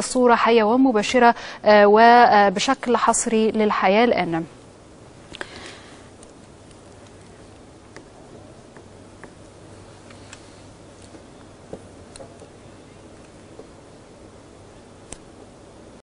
صورة حية ومباشرة آه، وبشكل حصري للحياة الآن.